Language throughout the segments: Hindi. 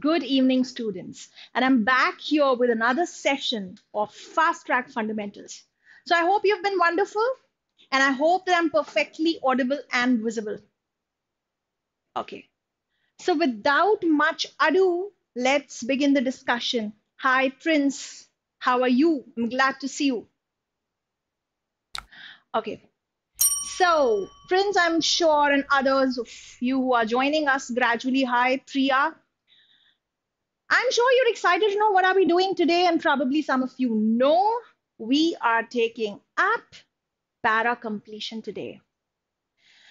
Good evening, students. And I'm back here with another session of Fast Track Fundamentals. So I hope you've been wonderful and I hope that I'm perfectly audible and visible. Okay. So without much ado, let's begin the discussion. Hi, Prince. How are you? I'm glad to see you. Okay. So, Prince, I'm sure, and others of you who are joining us gradually. Hi, Priya. I'm sure you're excited to know what are we doing today, and probably some of you know we are taking up para completion today.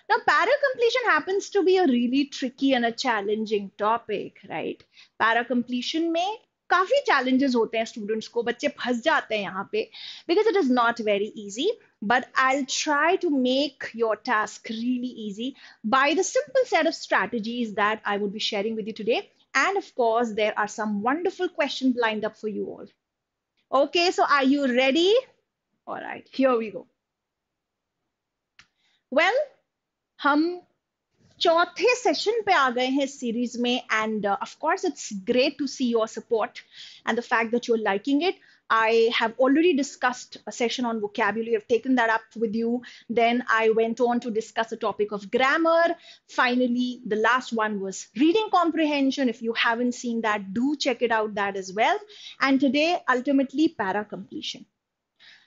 Now, para completion happens to be a really tricky and a challenging topic, right? Para completion में काफी challenges होते हैं students को बच्चे फंस जाते हैं यहाँ पे because it is not very easy but I'll try to make your task really easy by the simple set of strategies that I would be sharing with you today and of course there are some wonderful questions lined up for you all okay so are you ready all right here we go well हम चौथे सेशन पे आ गए हैं इस सीरीज में and of course it's great to see your support and the fact that you are liking it I have already discussed a session on vocabulary. I've taken that up with you. Then I went on to discuss the topic of grammar. Finally, the last one was reading comprehension. If you haven't seen that, do check it out that as well. And today, ultimately, para completion.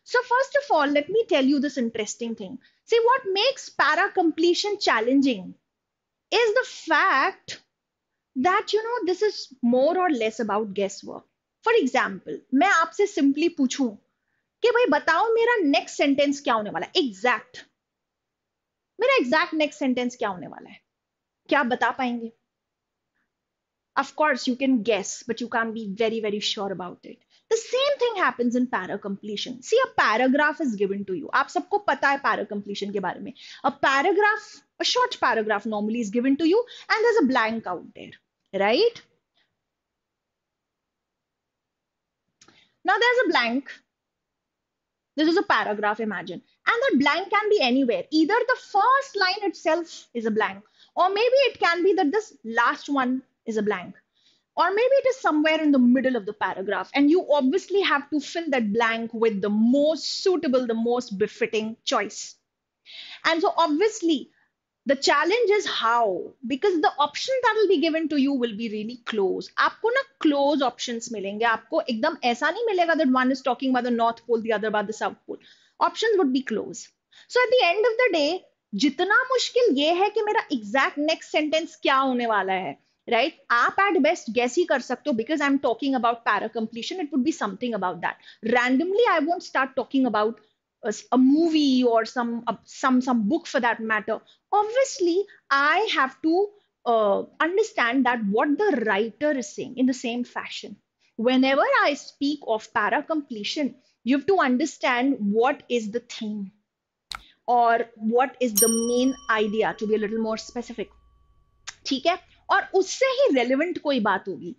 So first of all, let me tell you this interesting thing. See, what makes para completion challenging is the fact that you know this is more or less about guesswork for example मैं आपसे सिंपली पूछू कि भाई बताओ मेरा नेक्स्ट सेंटेंस क्या होने वाला है? एग्जैक्ट मेरा एग्जैक्ट नेक्स्ट सेंटेंस क्या होने वाला है? क्या आप बता पाएँगे? Of course you can guess but you can be very very sure about it the same thing happens in para completion see a paragraph is given to you आप सबको पता है पैरा कंप्लीशन के बारे में. A paragraph a short paragraph normally is given to you and a blank out there right now there's a blank this is a paragraph imagine and that blank can be anywhere either the first line itself is a blank or maybe it can be that this last one is a blank. Or maybe it is somewhere in the middle of the paragraph, and you obviously have to fill that blank with the most suitable, the most befitting choice. And so, obviously, the challenge is how because the option that will be given to you will be really close आपको ना close options मिलेंगे आपको एकदम ऐसा नहीं मिलेगा that one is talking about the north pole the other about the south pole options would be close so at the end of the day जितना मुश्किल ये है कि मेरा exact next sentence क्या होने वाला है right app at best guess ही कर सकते हो because i'm talking about para completion it would be something about that randomly i won't start talking about a, a movie or some uh, some some book for that matter obviously i have to uh, understand that what the writer is saying in the same fashion whenever i speak of para completion you have to understand what is the theme or what is the main idea to be a little more specific ठीक है और उससे ही रेलिवेंट कोई बात होगी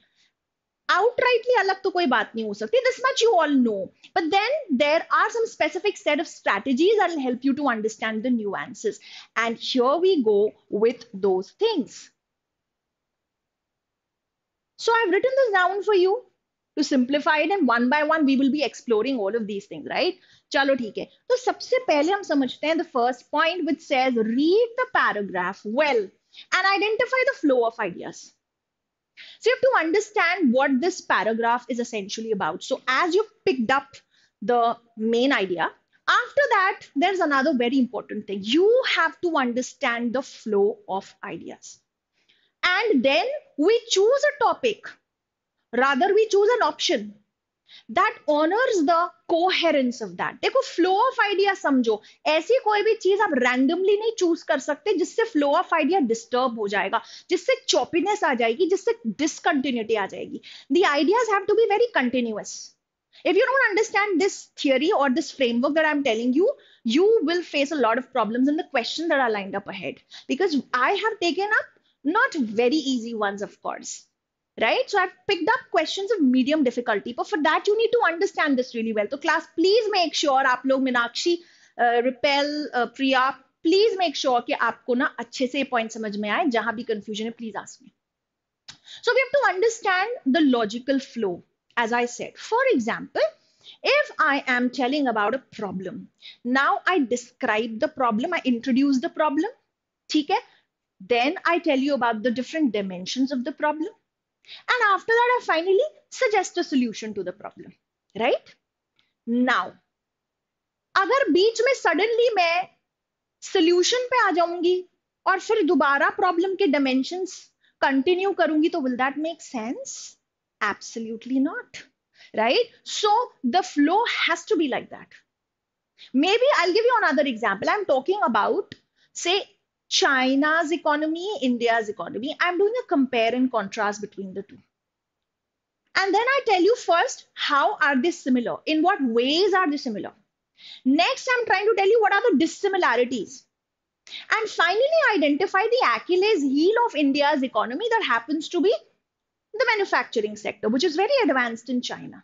Outrightly अलग तो कोई बात नहीं हो सकती this much you all know but then there are some specific set of strategies that will help you to understand the nuances and here we go with those things so i've written this down for you to simplify it and one by one we will be exploring all of these things right चलो ठीक है तो सबसे पहले हम समझते हैं the first point which says read the paragraph well and identify the flow of ideas. So you have to understand what this paragraph is essentially about. So as you've picked up the main idea, after that, there's another very important thing. You have to understand the flow of ideas. And then we choose a topic. Rather, we choose an option that honors the coherence of that देखो flow of idea समझो ऐसी कोई भी चीज़ आप randomly नहीं choose कर सकते जिससे flow of idea disturb हो जाएगा जिससे choppiness आ जाएगी जिससे discontinuity आ जाएगी the ideas have to be very continuous if you don't understand this theory or this framework that i'm telling you you will face a lot of problems in the questions that are lined up ahead because i have taken up not very easy ones of course right? So I've picked up questions of medium difficulty, but for that you need to understand this really well. So class, please make sure आप लोग Meenakshi repel Priya please make sure कि आपको ना अच्छे से पॉइंट समझ में आए जहां भी कंफ्यूजन है please ask me So we have to understand the logical flow, as I said. For example, if I am telling about a problem, now I describe the problem, I introduce the problem, okay? Then I tell you about the different dimensions of the problem. And after that, I finally suggest a solution to the problem, right? Now, अगर बीच में सडनली मैं सोल्यूशन पे आ जाऊँगी और फिर दोबारा प्रॉब्लम के डायमेंशंस कंटिन्यू करूँगी तो will that make sense absolutely not right so the flow has to be like that maybe i'll give you another example i'm talking about say china's economy india's economy i'm doing a compare and contrast between the two and then i tell you first how are they similar in what ways are they similar Next, I'm trying to tell you what are the dissimilarities. And finally, identify the Achilles heel of India's economy that happens to be the manufacturing sector, which is very advanced in China.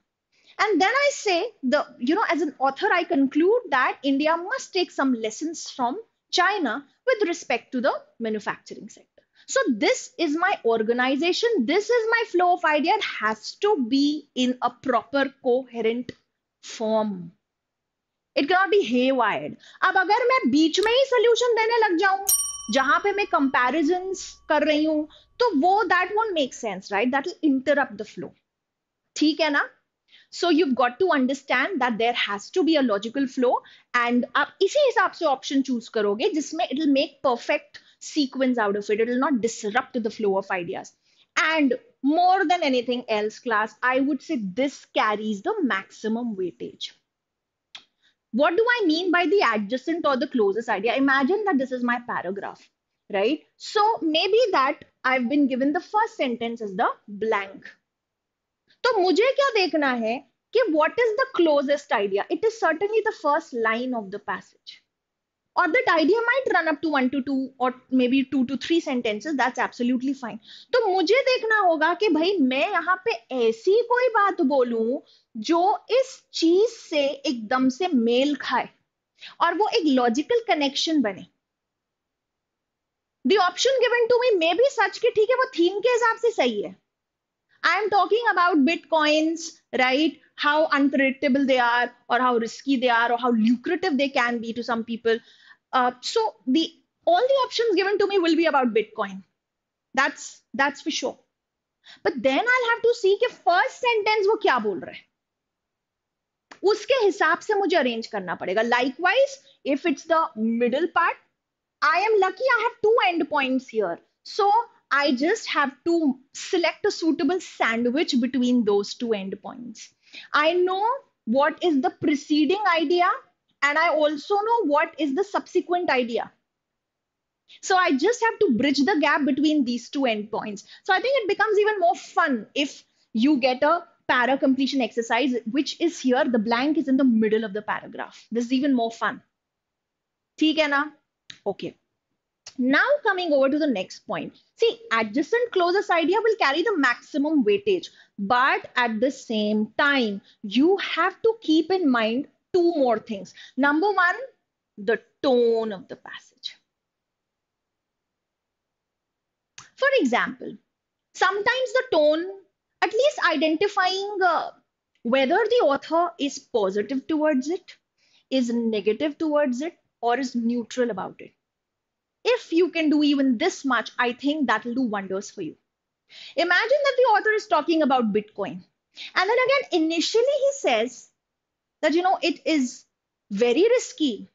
And then I say, the you know, as an author, I conclude that India must take some lessons from China with respect to the manufacturing sector. So this is my organization. This is my flow of idea. It has to be in a proper coherent form. Cannot be haywired अब अगर मैं बीच में ही सोल्यूशन देने लग जाऊँ जहाँ पे मैं कंपैरिजन कर रही हूँ तो वो that won't make sense right that will interrupt the flow ठीक है ना So you got to understand that there has to be a logical flow and आप इसी हिसाब से ऑप्शन चूज करोगे जिसमें it will make perfect sequence out of it. It will not disrupt the flow of ideas. And more than anything else, class, I would say this carries the maximum weightage. What do I mean by the adjacent or the closest idea? Imagine that this is my paragraph, right? So maybe that I've been given the first sentence as the blank. तो मुझे क्या देखना है कि what is the closest idea it is certainly the first line of the passage और that idea might run up to one two two और maybe two two three sentences that's absolutely fine तो मुझे देखना होगा कि भाई मैं यहाँ पे ऐसी कोई बात बोलू जो इस चीज़ से एकदम से मेल खाए और वो एक लॉजिकल कनेक्शन बने। Option given to me maybe such के ठीक है, वो थीम के हिसाब से सही है। I am talking about bitcoins right how unpredictable they are or how risky they are or how lucrative they can be to some people uh, so the all the options given to me will be about Bitcoin. That's that's for sure. But then I'll have to see कि first sentence वो क्या बोल रहा है उसके हिसाब से मुझे अरेंज करना पड़ेगा likewise if it's the middle part I am lucky I have two end points here so I just have to select a suitable sandwich between those two endpoints. I know what is the preceding idea and I also know what is the subsequent idea. So I just have to bridge the gap between these two endpoints. So I think it becomes even more fun if you get a para completion exercise, which is here, the blank is in the middle of the paragraph. This is even more fun. Okay. Okay. Now coming over to the next point. See, adjacent closest idea will carry the maximum weightage. But at the same time, you have to keep in mind two more things. Number one, the tone of the passage. For example, sometimes the tone, at least identifying uh, whether the author is positive towards it, is negative towards it, or is neutral about it. If you can do even this much, I think that will do wonders for you. Imagine that the author is talking about Bitcoin. And then again, initially he says that you know it is very risky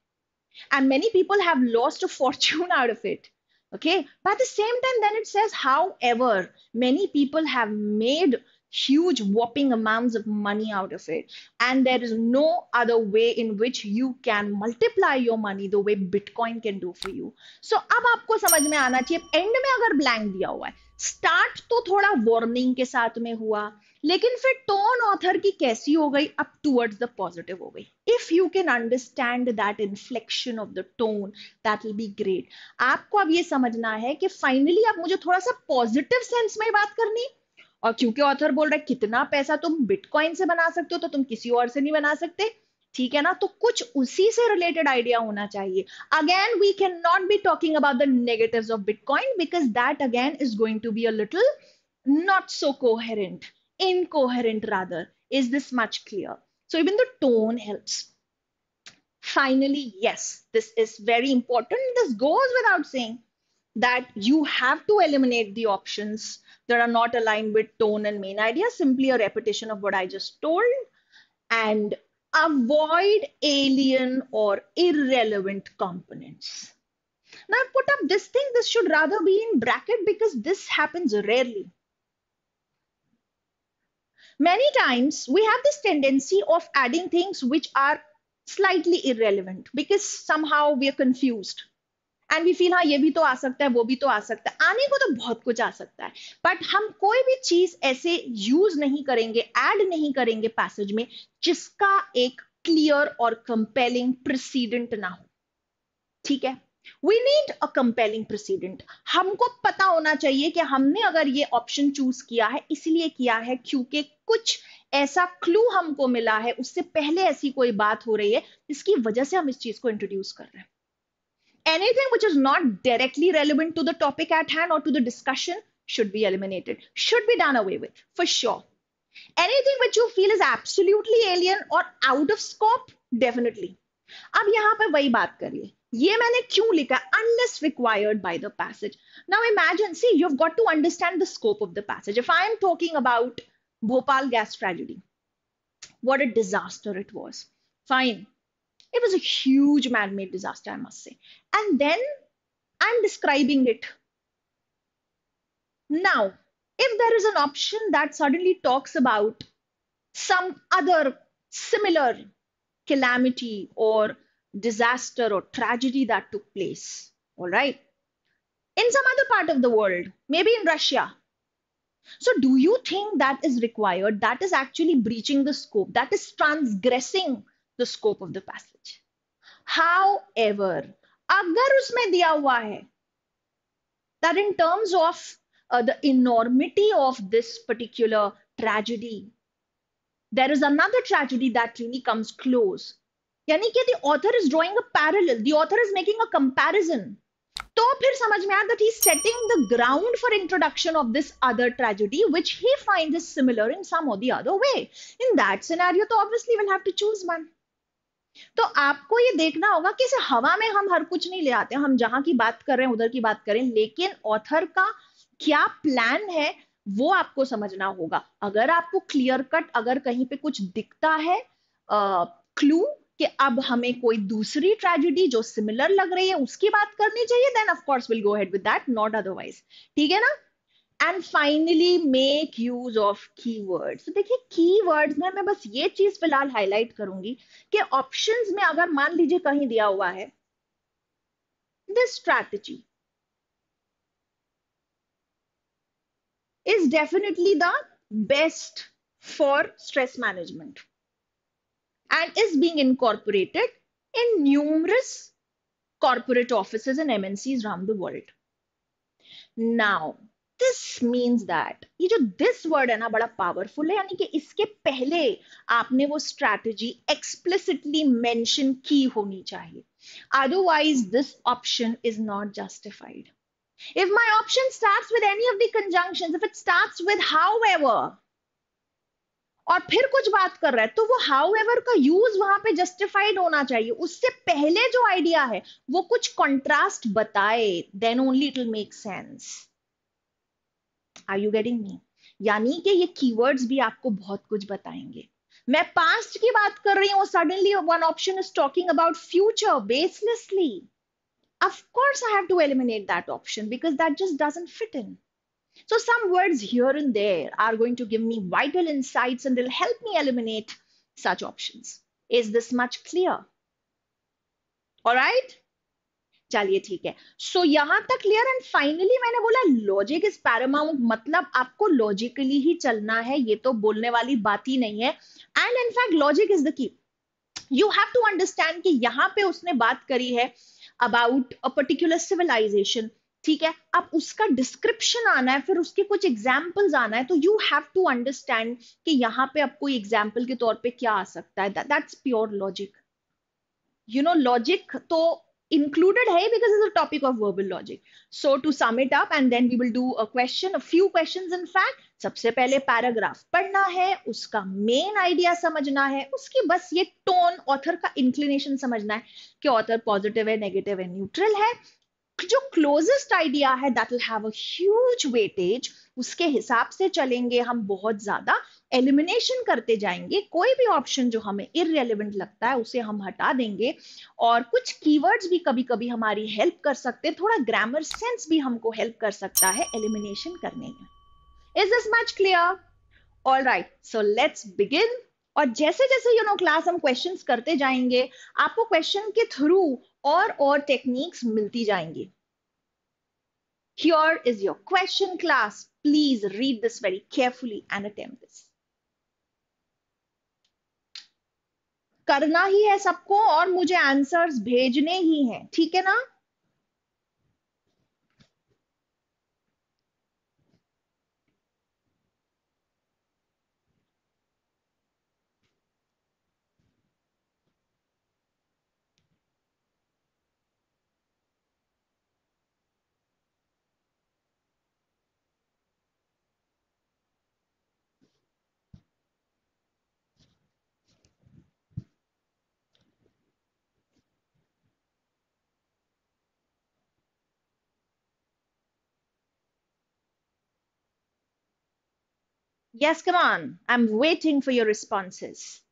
and many people have lost a fortune out of it okay but at the same time then it says however many people have made huge whopping amounts of money out of it. And there is no other way in which you can multiply your money the way bitcoin can do for you. So, अब आपको समझ में आना चाहिए एंड में अगर ब्लैंक दिया हुआ है स्टार्ट तो थोड़ा वार्निंग के साथ में हुआ, लेकिन फिर टोन ऑथर की कैसी हो गई? अब टूवर्ड्स द पॉजिटिव हो गई। If you can understand that inflection of the tone that will be great आपको अब ये समझना है कि फाइनली आप मुझे थोड़ा सा पॉजिटिव सेंस में बात करनी और क्योंकि ऑथर बोल रहा है कितना पैसा तुम बिटकॉइन से बना सकते हो तो तुम किसी और से नहीं बना सकते ठीक है ना तो कुछ उसी से रिलेटेड आइडिया होना चाहिए again we can not be talking about the negatives of Bitcoin because that again is going to be a little not so coherent, incoherent rather. Is this much clear? So even the tone helps. Finally, yes, this is very important. This goes without saying that you have to eliminate the options that are not aligned with tone and main idea, simply a repetition of what I just told, and avoid alien or irrelevant components. Now I put up this thing, this should rather be in bracket because this happens rarely. Many times we have this tendency of adding things which are slightly irrelevant because somehow we are confused. And we feel हाँ ये भी तो आ सकता है, वो भी तो आ सकता है। आने को तो बहुत कुछ आ सकता है। बट हम कोई भी चीज़ ऐसे यूज़ नहीं करेंगे ऐड नहीं करेंगे पैसेज में, जिसका एक क्लियर और कंपेलिंग प्रेसिडेंट ना हो। ठीक है? We need a compelling precedent हमको पता होना चाहिए कि हमने अगर ये ऑप्शन चूज़ किया है, इसलिए किया है क्योंकि कुछ ऐसा क्लू हमको मिला है, उससे पहले ऐसी कोई बात हो रही है, जिसकी वजह से हम इस चीज़ को इंट्रोड्यूस कर रहे हैं। anything which is not directly relevant to the topic at hand or to the discussion should be eliminated, should be done away with, for sure. Anything which you feel is absolutely alien or out of scope, definitely. अब यहाँ पे वही बात करिए ये मैंने क्यों लिखा unless required by the passage now imagine see you've got to understand the scope of the passage if i am talking about bhopal gas tragedy what a disaster it was fine it was a huge man made disaster, I must say. And then I'm describing it. Now, if there is an option that suddenly talks about some other similar calamity or disaster or tragedy that took place, all right, in some other part of the world, maybe in Russia. So, do you think that is required? That is actually breaching the scope, that is transgressing the scope of the passage. However, अगर उसमें दिया हुआ है that in terms of uh, the enormity of this particular tragedy, there is another tragedy that really comes close. यानी कि the author is drawing a parallel, the author is making a comparison. तो फिर समझ में आया that he's setting the ground for introduction of this other tragedy, which he finds is similar in some or the other way. In that scenario, तो obviously we'll have to choose one. तो आपको ये देखना होगा कि हवा में हम हर कुछ नहीं ले आते, हम जहाँ की बात कर रहे हैं, उधर की बात करें, लेकिन ऑथर का क्या प्लान है, वो आपको समझना होगा। अगर आपको क्लियर कट अगर कहीं पे कुछ दिखता है क्लू कि अब हमें कोई दूसरी ट्रेजिडी जो सिमिलर लग रही है, उसकी बात करनी चाहिए then of course will go ahead with that not otherwise ठीक है ना? And finally make use of key word देखिए की वर्ड्स में मैं बस ये चीज़ फ़िलहाल हाईलाइट करूँगी कि ऑप्शन में अगर मान लीजिए कहीं दिया हुआ है the strategy is definitely the best for stress management and is being incorporated in numerous corporate office and MNCs round the world now this means that ये जो दिस वर्ड है ना, बड़ा पावरफुल है, यानी कि इसके पहले आपने वो स्ट्रैटेजी एक्सप्लिसिटली मेंशन की होनी चाहिए। Otherwise this option is not justified if my option starts with any of the conjunctions, if it starts with however, और फिर कुछ बात कर रहा है तो वो हाउ एवर का यूज़ वहाँ पे जस्टिफाइड होना चाहिए। उससे पहले जो आइडिया है, वो कुछ कॉन्ट्रास्ट बताए then only it will make sense are you getting me यानी कि ये कीवर्ड्स भी आपको बहुत कुछ बताएंगे मैं पास्ट की बात कर रही हूं suddenly one option is talking about future baselessly of course i have to eliminate that option because that just doesn't fit in so some words here and there are going to give me vital insights and they'll help me eliminate such options is this much clear all right चलिए ठीक है। सो so, यहाँ तक क्लियर एंड फाइनली मैंने बोला लॉजिक इज़ पैरामाउंट मतलब आपको लॉजिकली ही चलना है ये तो बोलने वाली बात ही नहीं है। And in fact logic is the key you have to understand कि यहाँ पे उसने बात करी है अबाउट अ पर्टिकुलर सिविलाइजेशन ठीक है? अब उसका डिस्क्रिप्शन आना है फिर उसके कुछ एग्जाम्पल्स आना है तो यू हैव टू अंडरस्टैंड कि यहाँ पे कोई एग्ज़ाम्पल के तौर पे क्या आ सकता है। That's pure logic you know logic तो included hai because it's a topic of verbal logic. So to sum it up and then we will do a question, a few questions in fact. सबसे पहले पैराग्राफ पढ़ना है उसका मेन आइडिया समझना है उसकी बस ये टोन ऑथर का इंक्लिनेशन समझना है कि ऑथर पॉजिटिव है नेगेटिव है न्यूट्रल है जो क्लोजेस्ट आइडिया है that will have a huge weightage उसके हिसाब से चलेंगे, हम बहुत ज़्यादा एलिमिनेशन करते जाएँगे। कोई भी ऑप्शन जो हमें इरेलीवेंट लगता है, उसे हम हटा देंगे। और कुछ कीवर्ड्स भी कभी कभी हमारी हेल्प कर सकते हैं। थोड़ा ग्रामर सेंस भी हमको हेल्प कर सकता है एलिमिनेशन करने में। Is this much clear all right so let's begin और जैसे जैसे यू नो क्लास हम क्वेश्चंस करते जाएँगे, आपको क्वेश्चन के थ्रू और और टेक्निक्स मिलती जाएँगी। Here is your question class. Please read this very carefully and attempt this. करना ही है सबको और मुझे आंसर्स भेजने ही हैं ठीक है ना Yes, come on. I'm waiting for your responses.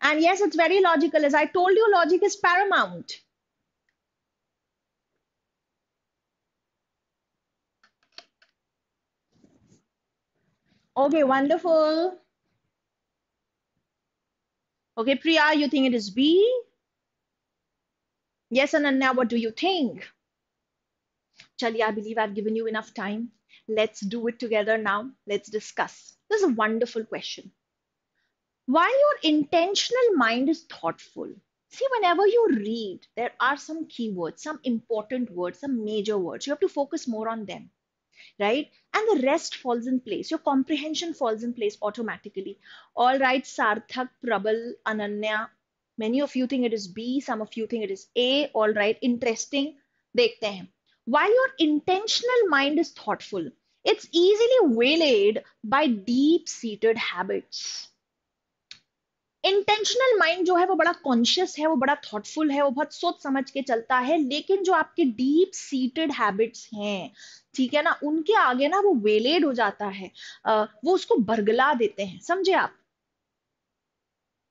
And yes, it's very logical. As I told you, logic is paramount. Okay, wonderful. Okay, Priya, you think it is B? Yes, Ananya, what do you think? Chali, I believe I've given you enough time. Let's do it together now. Let's discuss. This is a wonderful question. While your intentional mind is thoughtful, see, whenever you read, there are some keywords, some important words, some major words. You have to focus more on them right? And the rest falls in place. Your comprehension falls in place automatically. All right, Sarthak, Prabal, Ananya. Many of you think it is B, some of you think it is A. All right, interesting. देखते हैं. While your intentional mind is thoughtful, it's easily waylaid by deep-seated habits. Intentional mind जो है वो बड़ा कॉन्शियस है, वो बड़ा थॉटफुल है, वो बहुत सोच समझ के चलता है, लेकिन जो आपके डीप सीटेड हैबिट्स हैं, ठीक है ना, उनके आगे ना वो वेलेड हो जाता है वो उसको बरगला देते हैं, समझे आप?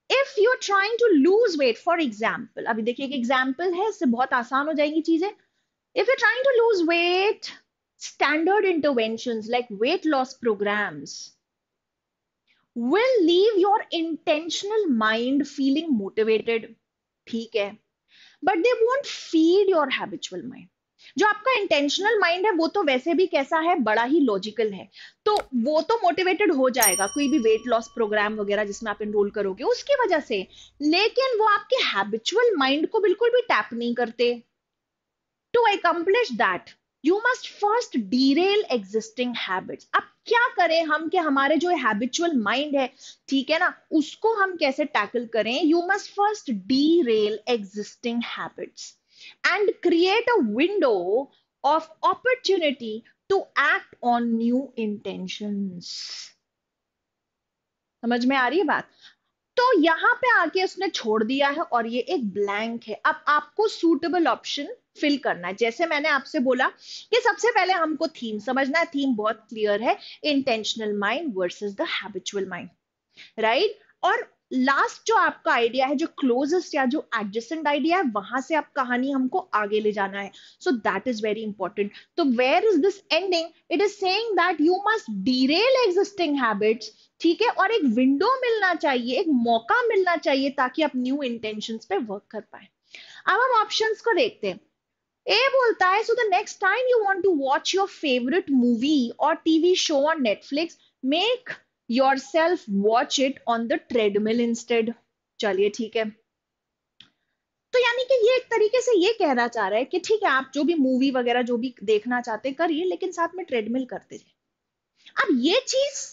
If you are trying to lose weight for example अभी देखिए एक एग्ज़ाम्पल है, इससे बहुत आसान हो जाएँगी चीज़ें। If you trying to lose weight standard intervention like weight loss programs will leave your intentional mind feeling motivated? ठीक है. But they won't feed your habitual mind. जो आपका इंटेंशनल माइंड है, वो तो वैसे भी कैसा है? बड़ा ही लॉजिकल है. तो वो तो मोटिवेटेड हो जाएगा, कोई भी वेट लॉस प्रोग्राम वगैरह जिसमें आप एनरोल करोगे, उसकी वजह से. लेकिन वो आपके हैबिचुअल माइंड को बिल्कुल भी टैप नहीं करते. To accomplish that you must first derail existing habits अब क्या करें हम कि हमारे जो हैबिचुअल माइंड है, ठीक है ना, उसको हम कैसे टैकल करें? You must first derail existing habits and create a window of opportunity to act on new intentions समझ में आ रही है बात? तो यहाँ पे आके उसने छोड़ दिया है और ये एक ब्लैंक है। अब आपको सूटेबल ऑप्शन फिल करना है। जैसे मैंने आपसे बोला कि सबसे पहले हमको थीम समझना है थीम बहुत क्लियर है intentional mind versus the habitual mind right और लास्ट जो आपका आइडिया है, जो क्लोजेस्ट या जो एडजस्टेंट आइडिया है, वहाँ से आप कहानी हमको आगे ले जाना है। So that is very important तो where is this ending it is saying that you must derail existing habits ठीक है? और एक विंडो मिलना चाहिए, एक मौका मिलना चाहिए ताकि आप न्यू इंटेंशन पे वर्क कर पाए। अब हम ऑप्शन को देखते हैं। ए बोलता है so the next time you want to watch your favourite movie और TV show on Netflix make yourself watch it on the treadmill instead चलिए, ठीक है। तो यानी कि ये एक तरीके से ये कहना चाह रहा है कि ठीक है, आप जो भी मूवी वगैरह जो भी देखना चाहते करिए, लेकिन साथ में ट्रेडमिल करते जाए अब ये चीज़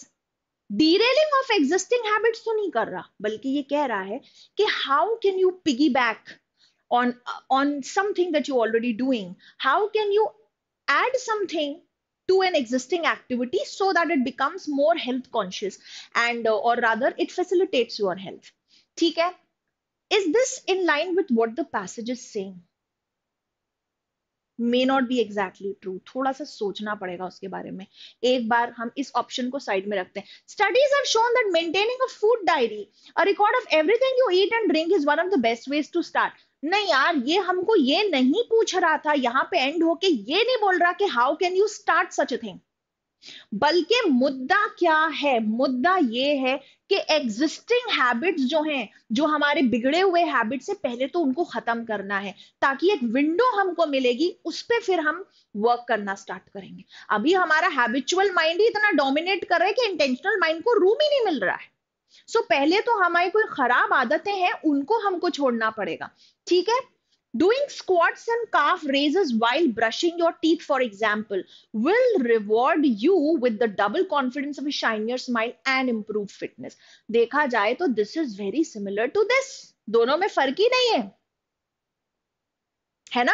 डीरेलिंग ऑफ़ एग्जिस्टिंग हैबिट्स तो नहीं कर रहा, बल्कि ये कह रहा है कि how can you piggyback on on something that you're already doing how can you add something to an existing activity so that it becomes more health conscious and uh, or rather it facilitates your health ठीक है is this in line with what the passage is saying may not be exactly true थोड़ा सा सोचना पड़ेगा उसके बारे में एक बार हम इस ऑप्शन को साइड में रखते हैं studies have shown that maintaining a food diary a record of everything you eat and drink is one of the best ways to start नहीं यार, ये हमको ये नहीं पूछ रहा था, यहाँ पे एंड होके ये नहीं बोल रहा कि how can you start such a thing बल्कि मुद्दा क्या है? मुद्दा ये है कि एग्जिस्टिंग हैबिट्स जो हैं, जो हमारे बिगड़े हुए हैबिट्स से पहले तो उनको खत्म करना है, ताकि एक विंडो हमको मिलेगी, उस पर फिर हम वर्क करना स्टार्ट करेंगे। अभी हमारा हैबिचुअल माइंड ही इतना डोमिनेट कर रहा है कि इंटेंशनल माइंड को रूम ही नहीं मिल रहा है। सो so, पहले तो हमारी कोई खराब आदतें हैं उनको हमको छोड़ना पड़ेगा ठीक है Doing squats and calf raises while brushing your teeth, for example, will reward you with the double confidence of a shinier smile and improved fitness. देखा जाए तो this is very similar to this. दोनों में फ़र्क ही नहीं है है ना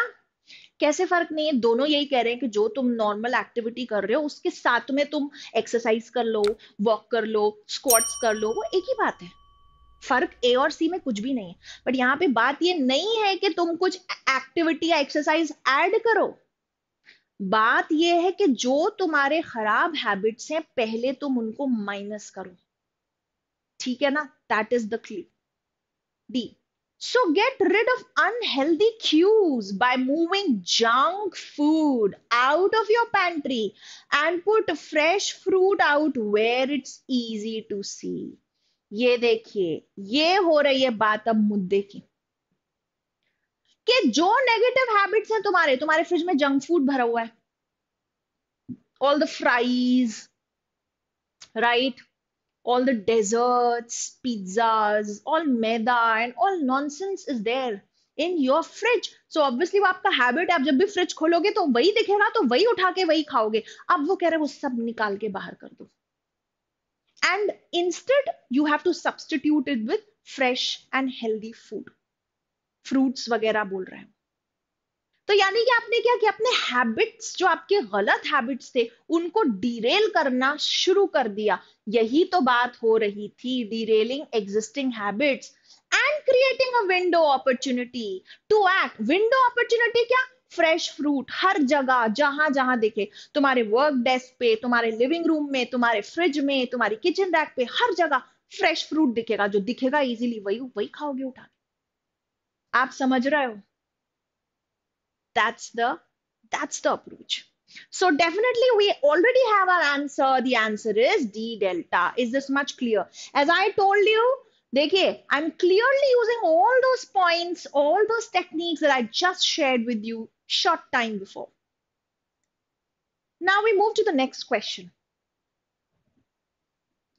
कैसे फ़र्क नहीं है? दोनों यही कह रहे हैं कि जो तुम नॉर्मल एक्टिविटी कर रहे हो, उसके साथ में तुम एक्सरसाइज कर लो वॉक कर लो स्क्वाट्स कर लो, वो एक ही बात है। फ़र्क ए और सी में कुछ भी नहीं है। बट यहाँ पे बात ये नहीं है कि तुम कुछ एक्टिविटी या एक्सरसाइज ऐड करो। बात यह है कि जो तुम्हारे खराब हैबिट्स हैं, पहले तुम उनको माइनस करो। ठीक है ना? That is the clip D So get rid of unhealthy cues by moving junk food out of your pantry and put fresh fruit out where it's easy to see. ये देखिए ये हो रही है बात अब मुद्दे की कि जो नेगेटिव हैबिट्स हैं तुम्हारे तुम्हारे फ्रिज में जंक फ़ूड भरा हुआ है all the fries right all the desserts, pizzas, all maida and all nonsense is there in your fridge. So obviously वो आपका हैबिट है आप जब भी फ्रिज खोलोगे तो वही दिखेगा तो वही उठा के वही खाओगे अब वो कह रहे हैं वो सब निकाल के बाहर कर दो and instead you have to substitute it with fresh and healthy food fruits वगैरह बोल रहे हैं तो यानी कि आपने क्या किया? अपने हैबिट्स जो आपके गलत हैबिट्स थे, उनको डीरेल करना शुरू कर दिया। यही तो बात हो रही थी derailing existing habits and creating a window opportunity to act window opportunity क्या? फ्रेश फ्रूट हर जगह, जहाँ जहाँ दिखे। तुम्हारे वर्क डेस्क पे, तुम्हारे लिविंग रूम में, तुम्हारे फ्रिज में, तुम्हारी किचन रैक पे, हर जगह फ्रेश फ्रूट दिखेगा, जो दिखेगा इजीली वही वही खाओगे, उठा आप समझ रहे हो? That's the that's the approach So definitely we already have our answer. The answer is D delta. Is this much clear? As I told you, देखिए I am clearly using all those points all those techniques that I just shared with you short time before. Now we move to the next question.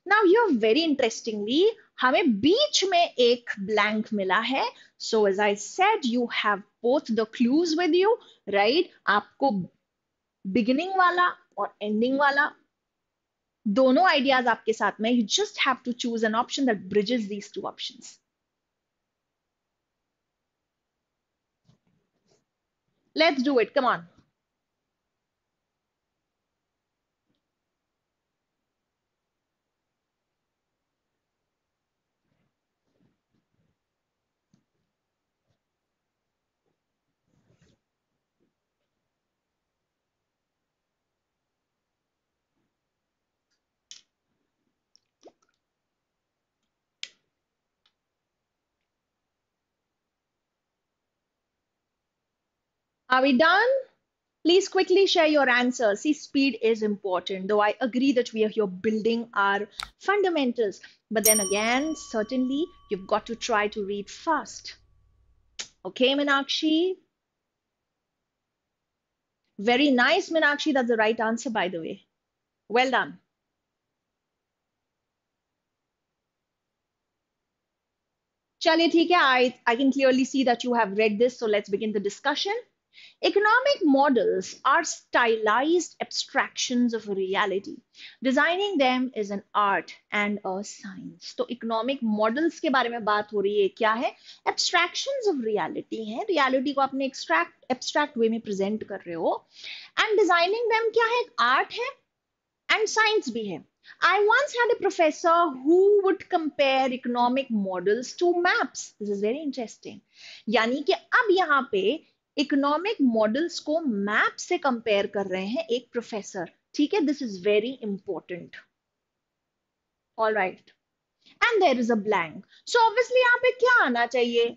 Now here very interestingly, हमें बीच में एक blank मिला है. So as I said, you have both the clues with you, right? आपको beginning वाला और ending वाला दोनों आइडियाज़ आपके साथ में you just have to choose an option that bridges these two options let's do it come on Are we done? Please quickly share your answer. See, speed is important, though I agree that we are here building our fundamentals. But then again, certainly you've got to try to read fast. Okay, Minakshi? Very nice, Minakshi. That's the right answer, by the way. Well done. Chaliye, I, I can clearly see that you have read this, so let's begin the discussion. Economic models are stylized abstractions of reality. Designing them is an art and a science. तो economic models के बारे में बात हो रही है क्या है abstractions of reality है reality को आपने extract abstract way में present कर रहे हो and designing them क्या है art है and science भी है I once had a professor who would compare economic models to maps. This is very interesting. यानी कि अब यहाँ पे इकोनॉमिक मॉडल्स को मैप से कंपेयर कर रहे हैं एक प्रोफेसर ठीक है? This is very important all right and there is a blank so obviously यहाँ पे क्या आना चाहिए?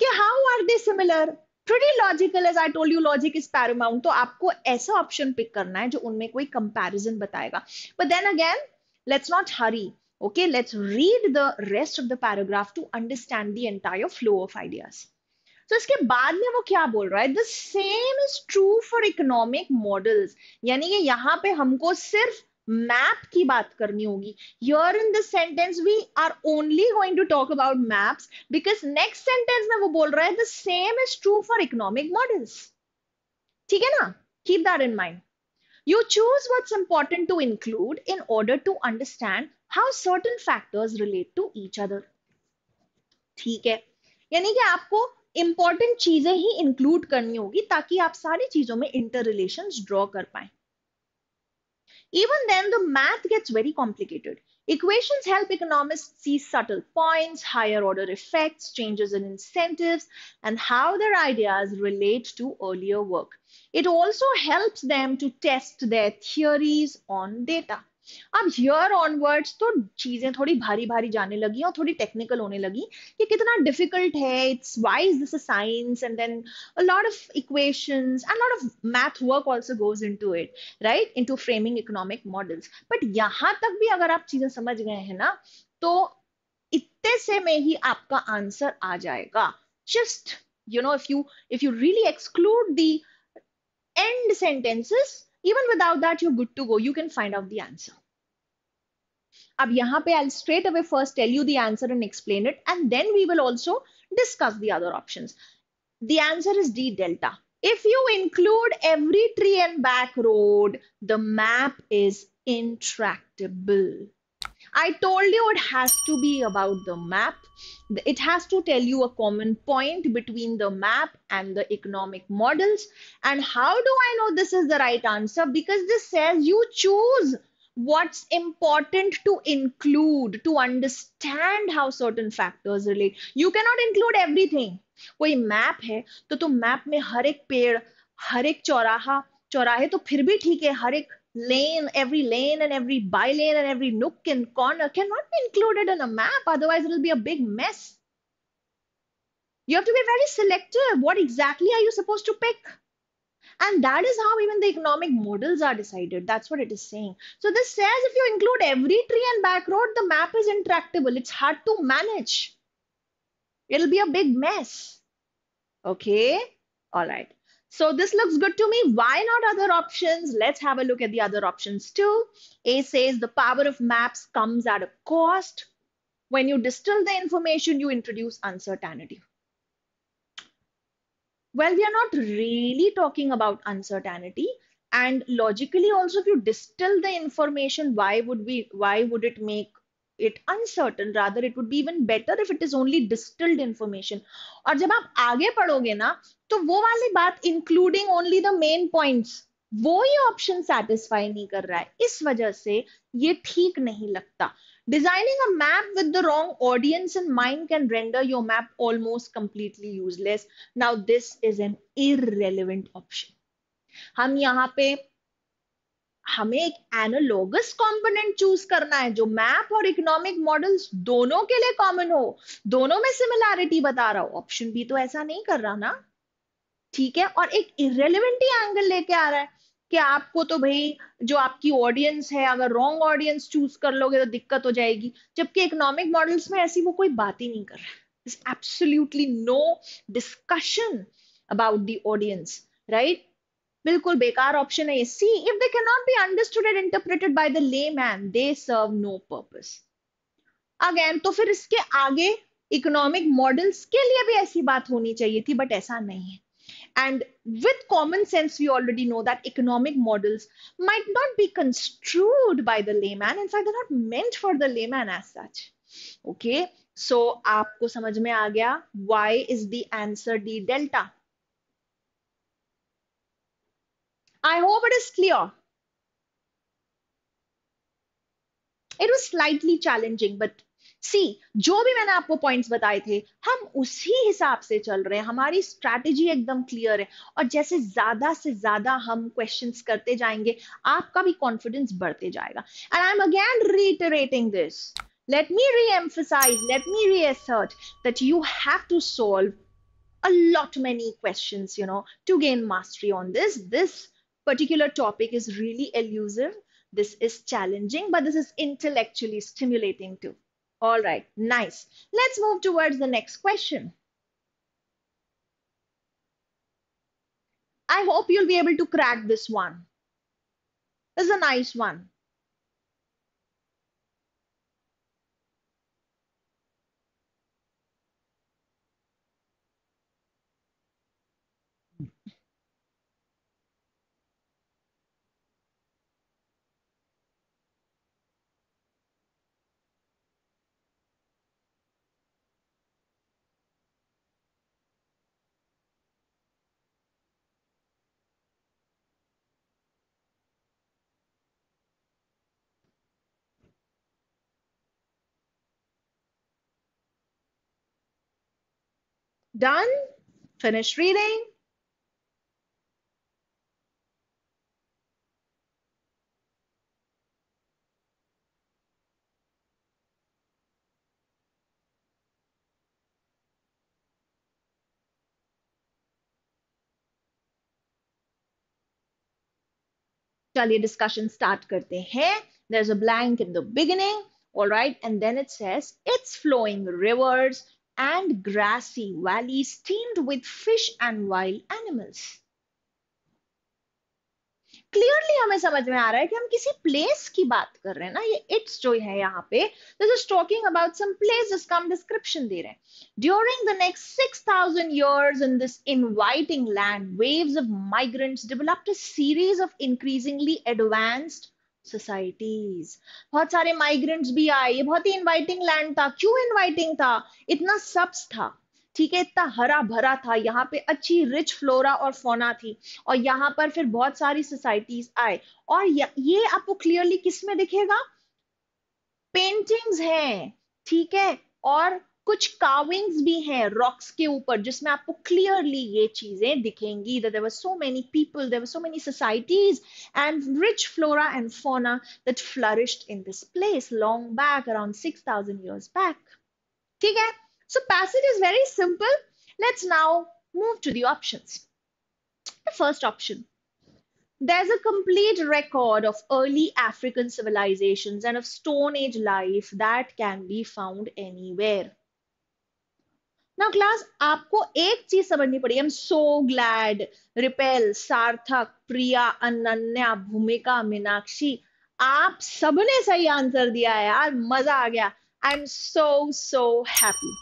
कि how are they similar pretty logical as I told you logic is paramount तो आपको ऐसा ऑप्शन पिक करना है जो उनमें कोई कंपेरिजन बताएगा. But then again let's not hurry okay let's read the rest of the paragraph to understand the entire flow of ideas तो इसके बाद में वो क्या बोल रहा है? The same is true for economic models यानी कि यहाँ पे हमको सिर्फ़ मैप की बात करनी होगी। Here in this sentence we are only going to talk about maps because next sentence में वो बोल रहा है the same is true for economic models ठीक है ना? Keep that in mind You choose what's important to include in order to understand how certain factors relate to each other. ठीक है? यानी कि आपको इंपॉर्टेंट चीज़ें ही इंक्लूड करनी होगी ताकि आप सारी चीज़ों में इंटर रिलेशन ड्रॉ कर पाए। Even then the math gets very complicated equations help economist see subtle points higher order effects changes in incentives and how their ideas relate to earlier work it also helps them to test their theories on data अब हियर ऑनवर्ड्स तो चीज़ें थोड़ी भारी भारी जाने लगी और थोड़ी टेक्निकल होने लगी कि कितना डिफ़िकल्ट है it's why is this a science and then a lot of equations and lot of math work also goes into it right into framing economic models but यहाँ तक भी अगर आप चीज़ें समझ गए हैं ना तो इतने से में ही आपका आंसर आ जाएगा। Just you know, if you if you really exclude the end sentences, even without that, you're good to go. You can find out the answer. अब यहाँ पे I'll straight away first tell you the answer and explain it and then we will also discuss the other options. The answer is D delta. If you include every tree and back road, the map is intractable. I told you it has to be about the map. It has to tell you a common point between the map and the economic models. And how do I know this is the right answer? Because this says you choose what's important to include to understand how certain factors relate. You cannot include everything. कोई मैप है तो तुम मैप में हर एक पेड़ हर एक चौराहा चौराहे तो फिर भी ठीक है हर एक lane, every lane and every by lane and every nook and corner cannot be included in a map. Otherwise, it'll be a big mess. You have to be very selective. What exactly are you supposed to pick? And that is how even the economic models are decided. That's what it is saying. So this says if you include every tree and back road, the map is intractable. It's hard to manage. It'll be a big mess. Okay. All right. So this looks good to me. Why not other options? Let's have a look at the other options too. A says the power of maps comes at a cost. When you distill the information, you introduce uncertainty. Well, we are not really talking about uncertainty. And logically also, if you distill the information, why would we, why would it make it uncertain rather it would be even better if it is only distilled information और जब आप आगे पढ़ोगे ना तो वो वाली बात including only the main points वो ही ऑप्शन सेटिस्फाई नहीं कर रहा है इस वजह से ये ठीक नहीं लगता Designing a map with the wrong audience in mind can render your map almost completely useless. Now, this is an irrelevant option. हम यहाँ पे हमें एक एनालॉगस कंपोनेंट चूज़ करना है जो मैप और इकोनॉमिक मॉडल्स दोनों के लिए कॉमन हो दोनों में सिमिलैरिटी बता रहा हो ऑप्शन बी तो ऐसा नहीं कर रहा ना ठीक है और एक इरेलीवेंट ही एंगल लेके आ रहा है कि आपको तो भाई जो आपकी ऑडियंस है, अगर रॉन्ग ऑडियंस चूज़ कर लोगे तो दिक्कत हो जाएगी। जबकि इकोनॉमिक मॉडल्स में ऐसी वो कोई बात ही नहीं कर रहा absolutely no discussion about the audience right बिल्कुल बेकार ऑप्शन है see if they can not be understood and interpreted by the layman they serve no purpose again तो फिर इसके आगे इकोनॉमिक मॉडल्स के लिए भी ऐसी बात होनी चाहिए थी बट ऐसा नहीं है। And with common sense, we already know that economic models might not be construed by the layman. In fact, they're not meant for the layman as such. Okay, so आपको समझ में आ गया why is the answer D delta? I hope it is clear. It was slightly challenging, but सी जो भी मैंने आपको पॉइंट्स बताए थे, हम उसी हिसाब से चल रहे हैं। हमारी स्ट्रैटेजी एकदम क्लियर है। और जैसे ज़्यादा से ज़्यादा हम क्वेश्चन करते जाएँगे, आपका भी कॉन्फिडेंस बढ़ते जाएगा। And I am again reiterating this let me re emphasise let me reassert that you have to solve a lot many question you know to gain mastery on this this particular topic is really elusive this is challenging but this is intellectually stimulating too all right, nice. Let's move towards the next question. I hope you'll be able to crack this one. This is a nice one. Done? Finish reading? चलिए discussion start करते हैं there's a blank in the beginning all right and then it says it's flowing rivers and grassy valleys teemed with fish and wild animals. Clearly हमें समझ में आ रहा है कि हम किसी प्लेस की बात कर रहे हैं ना, ये इट्स जो है यहाँ पे this is talking about some place जिसका हम डिस्क्रिप्शन दे रहे हैं during the next six thousand years in this inviting land waves of migrants developed a series of increasingly advanced societies बहुत सारे माइग्रेंट्स भी आए, ये बहुत ही इनवाइटिंग लैंड था। क्यों इनवाइटिंग था? इतना सब्स था, ठीक है? इतना हरा भरा था। यहाँ पे अच्छी रिच फ्लोरा और फोना थी। और यहाँ पर फिर बहुत सारी सोसाइटीज आए। और ये आपको क्लियरली किसमें दिखेगा? पेंटिंग्स हैं, ठीक है? और कुछ काविंग्स भी हैं रॉक्स के ऊपर जिसमें आपको क्लियरली ये चीज़ें दिखेंगी that there were so many people there were so many societies and rich flora and fauna that flourished in this place long back around 6000 years back ठीक है so passage is very simple let's now move to the options the first option there's a complete record of early African civilizations and of Stone Age life that can be found anywhere. ना क्लास आपको एक चीज़ समझनी पड़ी। एम सो ग्लैड रिपेल सार्थक, प्रिया, अनन्या, भूमिका, मीनाक्षी, आप सबने सही आंसर दिया है यार। मज़ा आ गया। I am so so happy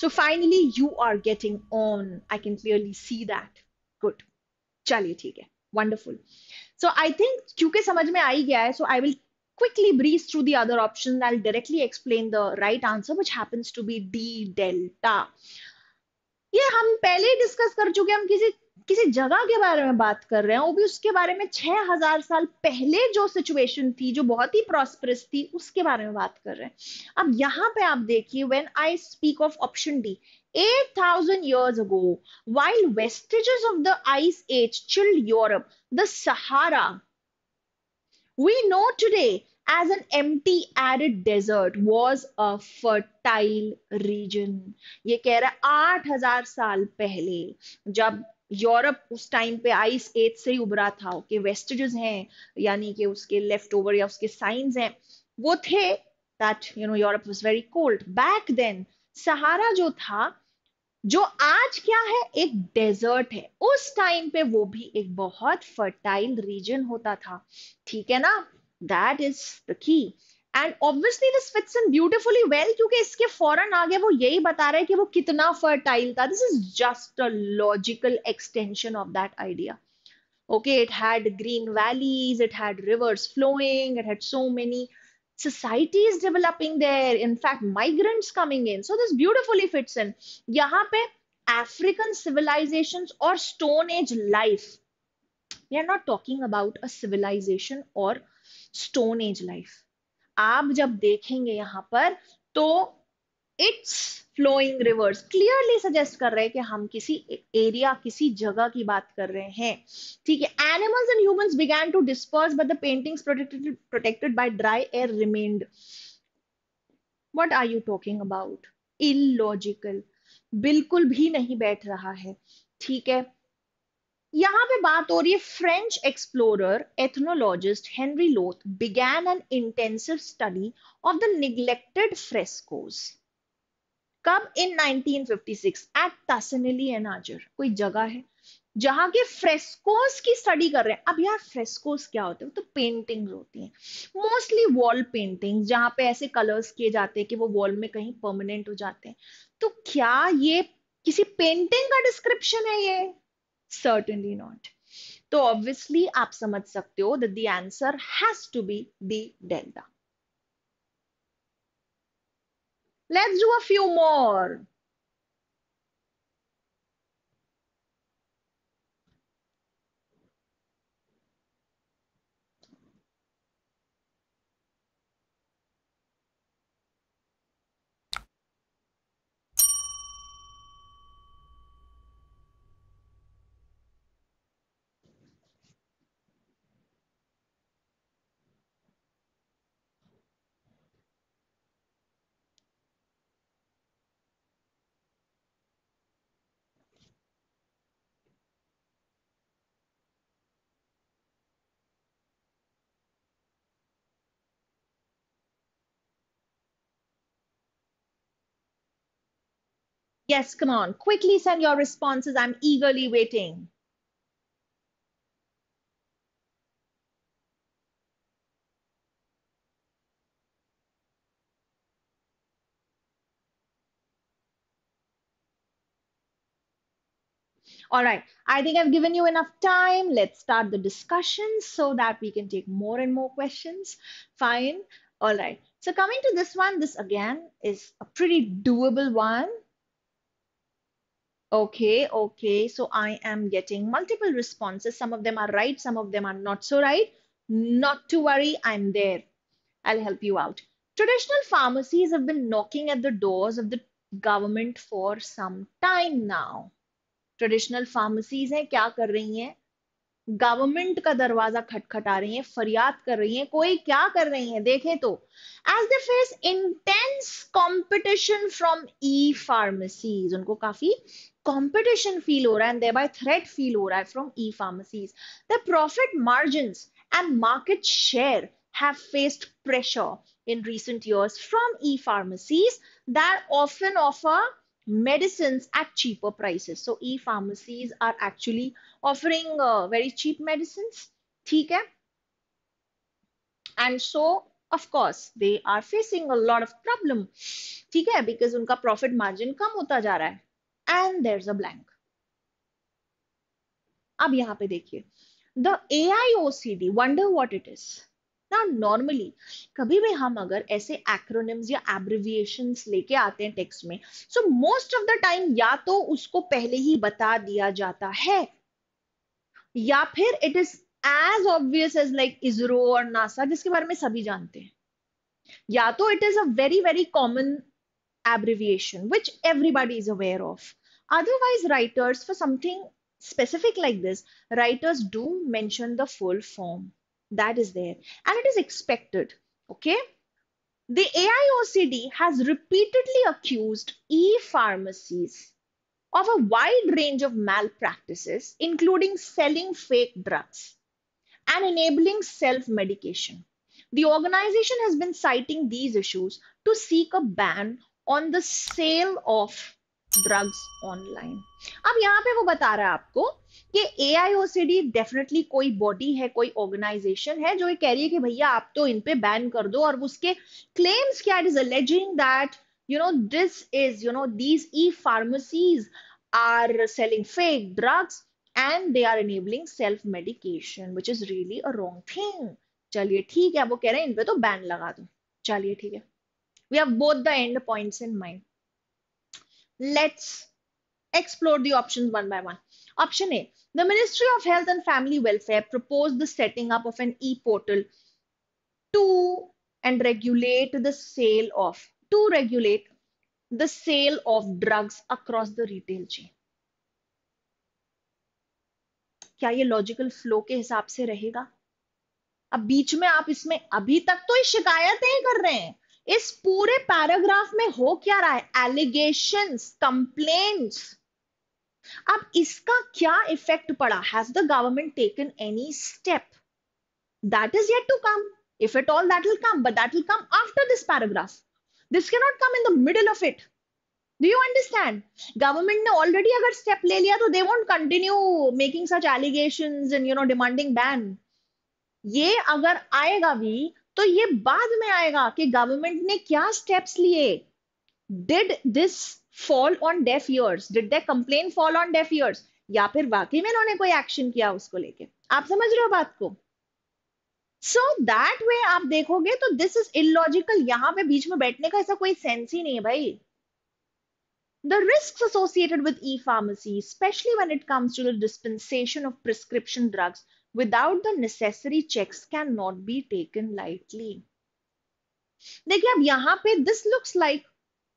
so finally you are getting on I can clearly see that good चलिए, ठीक है। वंडरफुल सो आई थिंक क्योंकि समझ में आ ही गया है so I will quickly breeze through the other options. I'll directly explain the right answer, which happens to be D delta. ये हम पहले ही डिस्कस कर चुके हम किसी किसी जगह के बारे में बात कर रहे हैं वो भी उसके बारे में छह हज़ार साल पहले जो सिचुएशन थी जो बहुत ही प्रॉस्परस थी उसके बारे में बात कर रहे हैं अब यहाँ पे आप देखिए when I speak of option D 8000 years ago while vestiges of the ice age chilled europe the sahara we know today, as an empty, arid desert, was a fertile region. रहा है, आठ हज़ार साल पहले, जब यूरोप उस टाइम पे आइस एज से ही उभरा था ओके वेस्टेजेस हैं, यानी कि उसके लेफ़्ट ओवर या उसके साइंस हैं, वो थे that you know Europe was very cold back then Sahara जो था जो आज क्या है, एक डेजर्ट है। उस टाइम पे वो भी एक बहुत फर्टाइल रीजन होता था। ठीक है ना? That is the key and obviously this fits in beautifully well क्योंकि इसके फ़ौरन आगे वो यही बता रहे हैं कि वो कितना फर्टाइल था। This is just a logical extension of that idea okay, it had green valleys, it had rivers flowing, it had so many societies developing there in fact migrants coming in so this beautifully fits in yahan pe african civilizations or stone age life we are not talking about a civilization or stone age life आप जब देखेंगे यहाँ पर तो it's flowing rivers clearly suggest कर रहे हैं कि हम किसी एरिया किसी जगह की बात कर रहे हैं। ठीक है? Animals and humans began to disperse but the paintings protected protected by dry air remained what are you talking about illogical बिल्कुल भी नहीं बैठ रहा है। ठीक है? यहाँ पे बात हो रही है French explorer ethnologist Henri Lhote began an intensive study of the neglected frescoes कब? इन 1956 एट तसनिली एंड आजर कोई जगह है जहाँ के फ्रेस्कोस की स्टडी कर रहे हैं। अब यार फ्रेस्कोस क्या होते हैं? तो पेंटिंग्स होती हैं। मोस्टली वॉल पेंटिंग्स जहाँ पे ऐसे कलर्स किए जाते हैं कि वो वॉल में कहीं परमानेंट हो जाते हैं। तो क्या ये किसी पेंटिंग का डिस्क्रिप्शन है ये? सर्टनली नॉट तो ऑब्वियसली आप समझ सकते हो that the answer has to be the delta. Let's do a few more Yes, come on. Quickly send your responses. I'm eagerly waiting. All right, I think I've given you enough time. Let's start the discussion so that we can take more and more questions. Fine. All right. So coming to this one, this again is a pretty doable one. Okay, okay. So I am getting multiple responses. Some of them are right, some of them are not so right. Not to worry, I'm there. I'll help you out. Traditional pharmacies have been knocking at the doors of the government for some time now. Traditional pharmacies हैं क्या कर रही हैं गवर्नमेंट का दरवाज़ा खटखटा रही है फरियाद कर रही है कोई क्या कर रही है देखें तो as they face intense competition from e pharmacies उनको काफ़ी कंपटीशन फील हो रहा है एंड देबाय थ्रेट फील हो रहा है from e pharmacies the profit margin and market share have faced pressure in recent years from e-pharmacies that often offer medicines at cheaper prices. So e-pharmacies are actually offering uh, very cheap medicines. ठीक है? And so of course they are facing a lot of problem. ठीक है? Because उनका profit margin कम होता जा रहा है. And there's a blank. अब यहाँ पे देखिए। The AIOCD wonder what it is. ना नॉर्मली कभी भी हम अगर ऐसे एक्रोनिम्स या एब्रिविएशंस लेके आते हैं टेक्स्ट में so most of the time या तो उसको पहले ही बता दिया जाता है, या फिर it is as obvious as like ISRO और नासा जिसके बारे में सभी जानते हैं। या तो it is a very very common abbreviation which everybody is aware of. Otherwise writers for something specific like this writers do mention the full form. That is there. And it is expected okay? The AIOCD has repeatedly accused e-pharmacies of a wide range of malpractices including selling fake drugs and enabling self-medication. The organization has been citing these issues to seek a ban on the sale of drugs online अब यहाँ पे वो बता रहा है आपको कि A I O C D definitely कोई बॉडी है, कोई ऑर्गेनाइजेशन है जो ये कह रही है कि भैया आप तो इन पे बैन कर दो और उसके क्लेम्स क्या is alleging that you know this is you know these e pharmacies are selling fake drugs and they are enabling self medication which is really a wrong thing चलिए ठीक है वो कह रहे हैं इनपे तो बैन लगा दो। चलिए ठीक है। We have both the end points in mind let's explore the options one by one option a the ministry of health and family welfare proposed the setting up of an e-portal to and regulate the sale of to regulate the sale of drugs across the retail chain क्या ये लॉजिकल फ्लो के हिसाब से रहेगा अब बीच में आप इसमें अभी तक तो ये शिकायतें कर रहे हैं इस पूरे पैराग्राफ में हो क्या रहा है? एलिगेशन कंप्लेन्ट्स अब इसका क्या इफ़ेक्ट पड़ा? Has the government taken any step that is yet to come if at all that will come but that will come after this paragraph this can not come in the middle of it do you understand government ने ऑलरेडी अगर स्टेप ले लिया तो they won't continue making such allegation and you know demanding ban ये अगर आएगा भी तो ये बाद में आएगा कि गवर्नमेंट ने क्या स्टेप्स लिए? Did this fall on deaf ears did they complain fall on deaf ears या फिर वाकई में इन्होंने कोई एक्शन किया उसको लेके? आप समझ रहे हो बात को? सो दैट वे आप देखोगे तो दिस इज़ इलॉजिकल यहाँ पे बीच में बैठने का ऐसा कोई सेंस ही नहीं है भाई। The risks associated with e-pharmacy, especially when it comes to the dispensation of prescription drugs without the necessary checks, cannot be taken lightly. देखिए अब यहाँ पे this looks like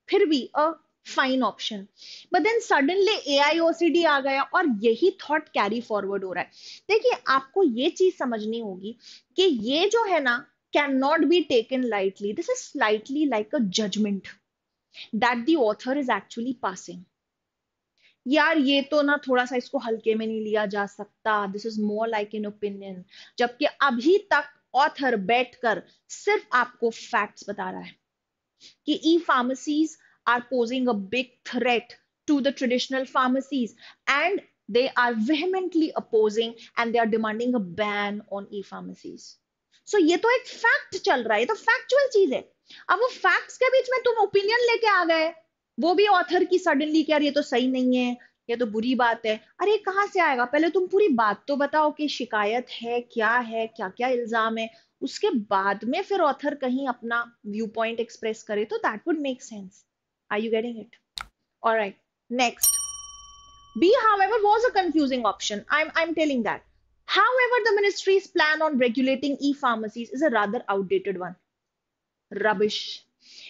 फिर भी a fine option, but then suddenly AIOCD आ गया और यही thought carry forward हो रहा है. देखिए आपको ये चीज़ समझनी होगी कि ये जो है ना cannot be taken lightly. This is slightly like a judgment. that the author is actually passing यार ये तो ना थोड़ा सा इसको हल्के में नहीं लिया जा सकता। This is more like an opinion जबकि अभी तक ऑथर बैठकर सिर्फ़ आपको फैक्ट्स बता रहा है कि e pharmacies are posing a big threat to the traditional pharmacies and they are vehemently opposing and they are demanding a ban on e-pharmacies. So ये तो एक फैक्ट चल रहा है, ये तो फैक्चुअल चीज़ है। अब वो फैक्ट्स के बीच में तुम ओपिनियन लेके आ गए। वो भी ऑथर की सडनली क्या ये तो सही नहीं है ये तो बुरी बात है अरे कहाँ से आएगा पहले तुम पूरी बात तो बताओ कि शिकायत है क्या है क्या क्या इल्ज़ाम है उसके बाद में फिर ऑथर कहीं अपना व्यू पॉइंट एक्सप्रेस करे तो that would make sense are you getting it alright next B, however, was a confusing option. I'm, I'm telling that. However, the ministry's plan on regulating e-pharmacies is a rather outdated one. Rubbish.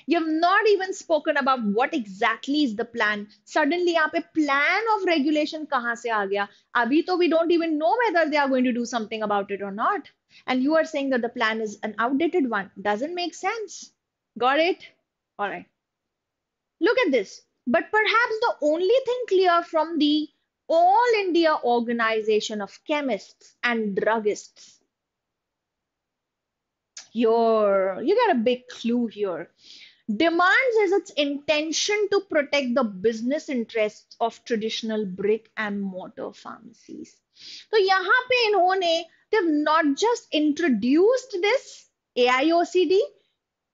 You have not even spoken about what exactly is the plan. Suddenly, यहाँ पे plan of regulation कहाँ से आ गया? अभी तो we don't even know whether they are going to do something about it or not. And you are saying that the plan is an outdated one. Doesn't make sense. Got it? All right. Look at this. But perhaps the only thing clear from the All India Organization of Chemists and Druggists. Here, you get a big clue here. Demands is its intention to protect the business interests of traditional brick and mortar pharmacies. तो यहाँ पे इन्होंने they've not just introduced this AIOCD,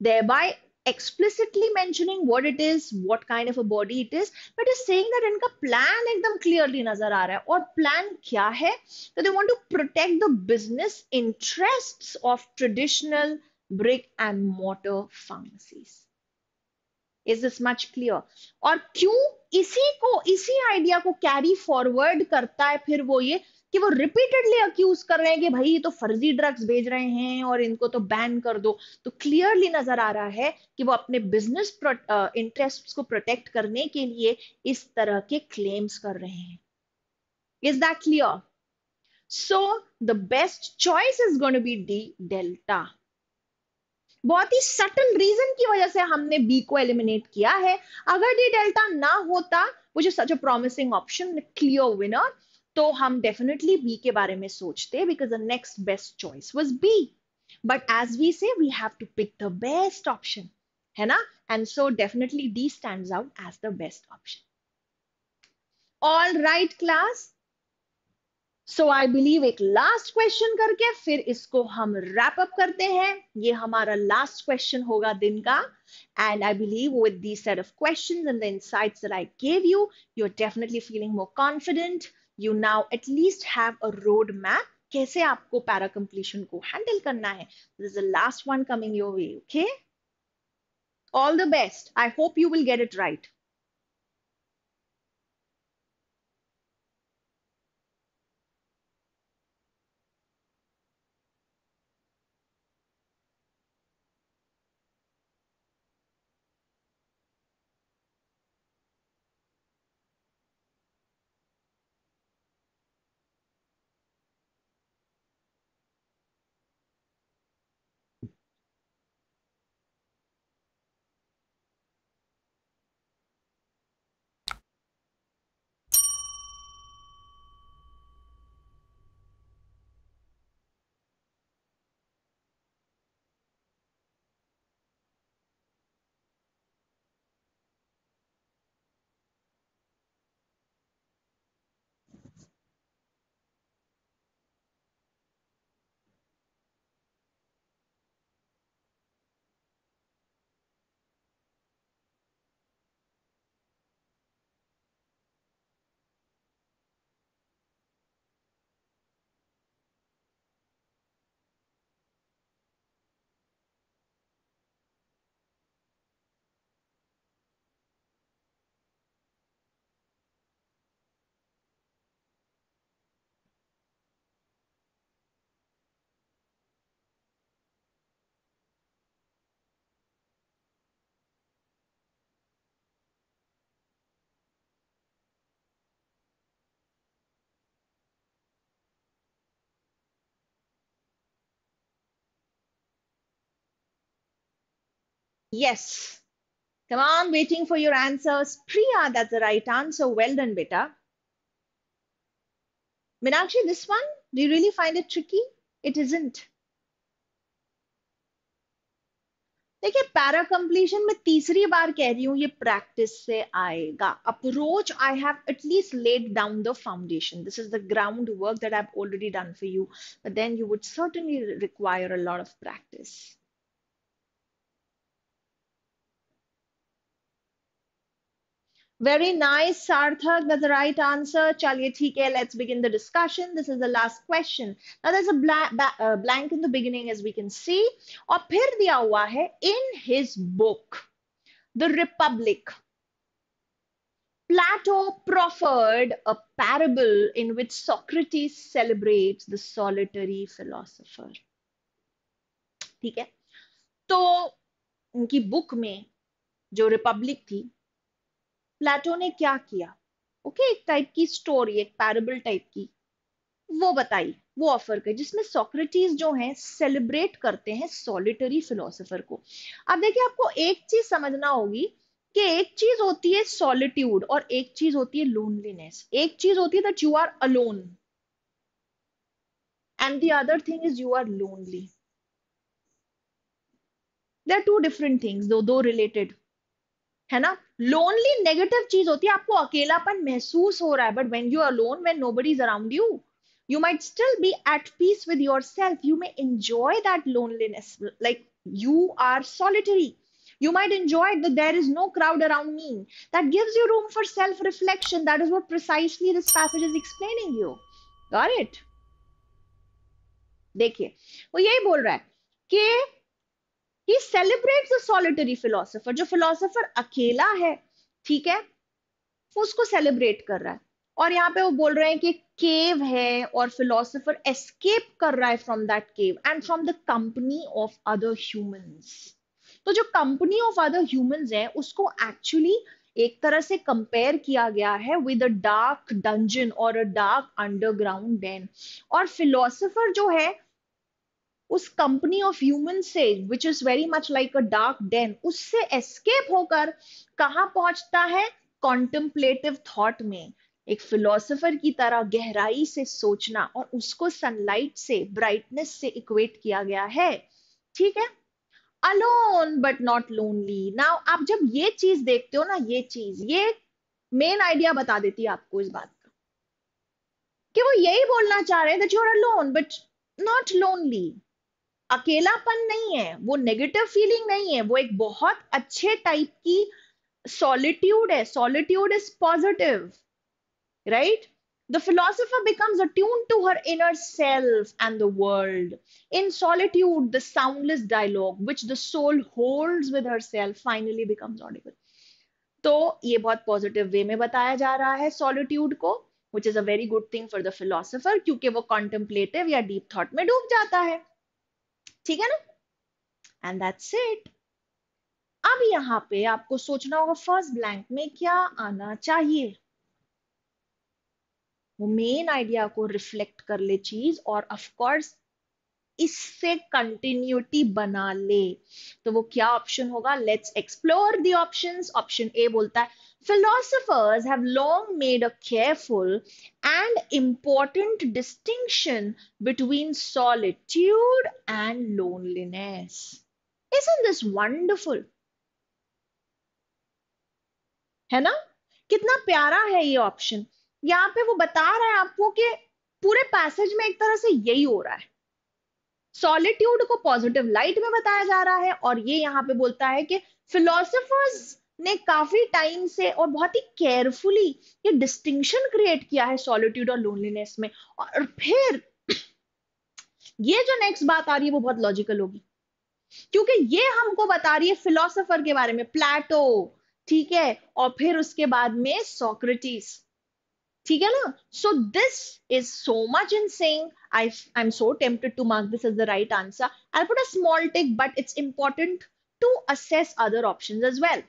thereby explicitly mentioning what it is, what kind of a body it is, but is saying that इनका plan एकदम clearly नजर आ रहा है और plan क्या है? So they want to protect the business interests of traditional brick and mortar pharmacies. Is this much clear? और क्यों इसी को, इसी आइडिया को कैरी फॉरवर्ड करता है फिर वो ये कि वो रिपीटेडली अक्यूज कर रहे हैं कि भाई ये तो फर्जी ड्रग्स भेज रहे हैं और इनको तो बैन कर दो। तो क्लियरली नज़र आ रहा है कि वो अपने बिज़नेस इंटरेस्ट को प्रोटेक्ट करने के लिए इस तरह के क्लेम्स कर रहे हैं। Is that clear so the best choice is going to be D delta बहुत ही सटल रीजन की वजह से हमने बी को एलिमिनेट किया है। अगर डी डेल्टा ना होता is such a promising option clear winner तो हम डेफिनेटली बी के बारे में सोचते because the next best choice was B but as we say we have to pick the best option है ना? And so definitely D stand out as the best option all right class so I believe एक लास्ट क्वेश्चन करके फिर इसको हम रैप अप करते हैं। ये हमारा लास्ट क्वेश्चन होगा दिन का। And I believe with the set of questions and the insights that I give you you are definitely feeling more confident you now at least have a road map कैसे आपको पैरा कंप्लीशन को हैंडल करना है? This is the last one coming your way okay all the best I hope you will get it right Yes. Come on, waiting for your answers. Priya, that's the right answer. Well done, beta. Minakshi, this one, do you really find it tricky? It isn't. देखिए पैरा कंप्लीशन में तीसरी बार कह रही हूं ये प्रैक्टिस से आएगा approach I have at least laid down the foundation this is the ground work that I have already done for you but then you would certainly require a lot of practice Very nice, Sarthak. That's the right answer. Chaliye, theek hai. Let's begin the discussion. This is the last question. Now, there's a blank, uh, blank in the beginning, as we can see. और फिर दिया हुआ है in his book, The Republic. Plato proffered a parable in which Socrates celebrates the solitary philosopher. ठीक है तो उनकी बुक में जो रिपब्लिक थी प्लेटो ने क्या किया? ओके okay, एक टाइप की स्टोरी एक पैरेबल टाइप की। वो बताई वो ऑफ़र कर जिसमें सोक्रेटिस जो है सेलिब्रेट करते हैं सॉलिटरी फिलोसोफर को। अब देखिए आपको एक चीज़ समझना होगी कि एक चीज़ होती है सॉलिट्यूड और एक चीज़ होती है लोनलीनेस एक चीज़ होती है that you are alone and the other thing is you are lonely they're two different things दो दो रिलेटेड है ना? लोनली नेगेटिव चीज़ होती है आपको अकेलापन महसूस हो रहा है but when you are lone when nobody is around you you might still be at peace with yourself you may enjoy that loneliness like you are solitary you might enjoy that there is no crowd around me that gives you room for self reflection that is what precisely this passage is explaining you got it देखिए वो यही बोल रहा है कि he celebrates a solitary philosopher जो फिलोसोफर अकेला है, ठीक है, उसको सेलिब्रेट कर रहा है। और यहाँ पे वो बोल रहे हैं कि केव है और फिलोसोफर एस्केप कर रहा है from that cave and from the company of other humans तो जो कंपनी ऑफ़ अदर ह्यूमंस है, उसको एक्चुअली एक तरह से कंपेयर किया गया है विद अ डार्क डंजन और अ डार्क अंडरग्राउंड डेन और फिलोसोफर जो है उस कंपनी ऑफ़ ह्यूमन से which is very much like a dark den उससे एस्केप होकर कहा पहुँचता है? कॉन्टम्पलेटिव थॉट में। एक फिलोसोफर की तरह गहराई से सोचना और उसको सनलाइट से ब्राइटनेस से इक्वेट किया गया है। ठीक है? Alone but not lonely now आप जब ये चीज़ देखते हो ना, ये चीज़, ये मेन आइडिया बता देती है आपको इस बात का। कि वो यही बोलना चाह रहे हैं that you are alone but not lonely अकेलापन नहीं है वो नेगेटिव फीलिंग नहीं है वो एक बहुत अच्छे टाइप की सॉलिट्यूड है solitude is positive right The philosopher becomes attuned to her inner self and the world. In solitude, the soundless dialogue which the soul holds with herself finally becomes audible. तो ये बहुत पॉजिटिव वे में बताया जा रहा है सॉलिट्यूड को which is a very good thing for the philosopher क्योंकि वो कॉन्टेम्पलेटिव या डीप थॉट में डूब जाता है ठीक है ना? एंड दैट्स इट अब यहाँ पे आपको सोचना होगा फ़र्स्ट ब्लैंक में क्या आना चाहिए? वो मेन आइडिया को रिफ्लेक्ट कर ले चीज़ और ऑफ़ कोर्स इससे कंटिन्यूटी बना ले। तो वो क्या ऑप्शन होगा? Let's explore the options option A बोलता है philosophers have long made a careful and important distinction between solitude and loneliness isn't this wonderful है ना कितना प्यारा है ये ऑप्शन यहाँ पे वो बता रहा है आपको कि पूरे पैसेज में एक तरह से यही हो रहा है सॉलिट्यूड को पॉजिटिव लाइट में बताया जा रहा है और ये यहाँ पे बोलता है कि फिलोसफर्स ने काफ़ी टाइम से और बहुत ही केयरफुली ये डिस्टिंक्शन क्रिएट किया है सॉलिट्यूड और लोनलीनेस में। और फिर ये जो नेक्स्ट बात आ रही है, वो बहुत लॉजिकल होगी। क्योंकि ये हमको बता रही है फिलोसोफर के बारे में प्लेटो ठीक है? और फिर उसके बाद में सोक्रेटिस ठीक है ना? So this is so much in saying I I am so tempted to mark this is the right answer I put a small tick but it's important to assess other options as well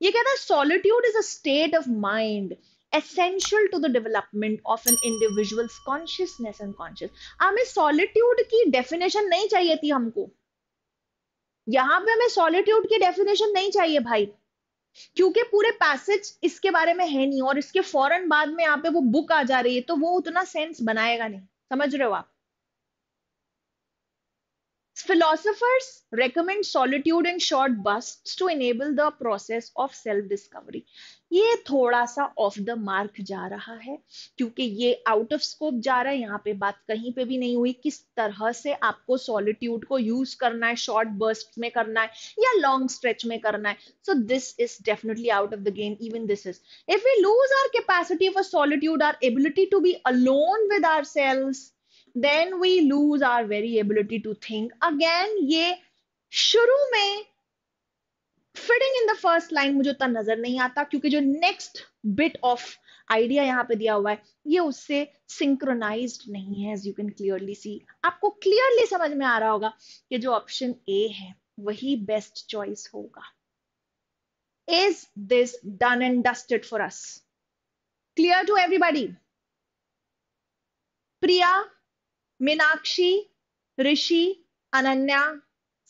ये कहता है solitude is a state of mind essential to the development of an individual's consciousness and conscious. हमें सॉलिट्यूड की डेफिनेशन नहीं चाहिए थी हमको। यहाँ पे हमें सॉलिट्यूड की डेफिनेशन नहीं चाहिए भाई। क्योंकि पूरे पैसेज इसके बारे में है नहीं और इसके फ़ौरन बाद में यहाँ पे वो बुक आ जा रही है तो वो उतना सेंस बनाएगा नहीं। समझ रहे हो आप? Philosophers recommend solitude in short bursts to enable the process of self discovery. ये थोड़ा सा ऑफ़ द मार्क जा रहा है, क्योंकि ये आउट ऑफ़ स्कोप जा रहा है। यहाँ पे बात कहीं पे भी नहीं हुई किस तरह से आपको सॉलिट्यूड को यूज़ करना है शॉर्ट बर्स्ट में करना है, या लॉन्ग स्ट्रेच में करना है। So this is definitely out of the game even this is if we lose our capacity for solitude our ability to be alone with our selves then we lose our very ability to think again ये शुरू में fitting in the first line मुझे उतना नज़र नहीं आता, क्योंकि जो नेक्स्ट बिट ऑफ़ आइडिया यहाँ पे दिया हुआ है, ये उससे सिंक्रोनाइज नहीं है as you can clearly see आपको क्लियरली समझ में आ रहा होगा कि जो ऑप्शन ए है, वही बेस्ट चॉइस होगा। Is this done and dusted for us clear to everybody Priya Minakshi, Rishi, Ananya,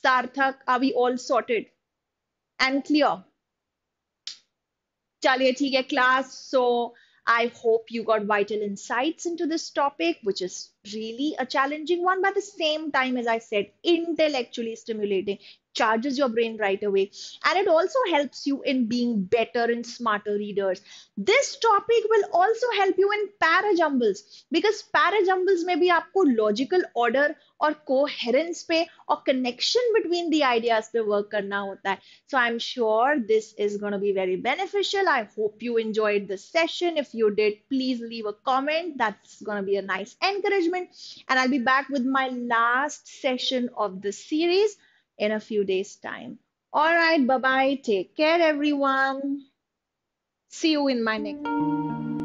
Sarthak, are we all sorted and clear? Chaliye, theek hai class. So I hope you got vital insights into this topic, which is really a challenging one, but at the same time, as I said, intellectually stimulating charges your brain right away and it also helps you in being better and smarter readers this topic will also help you in parajumbles because parajumbles may be आपको logical order और coherence पे और connection between the ideas पे work करना होता है so I'm sure this is going to be very beneficial I hope you enjoyed the session if you did please leave a comment that's going to be a nice encouragement and I'll be back with my last session of the series in a few days' time. All right, bye bye. Take care, everyone. See you in my next.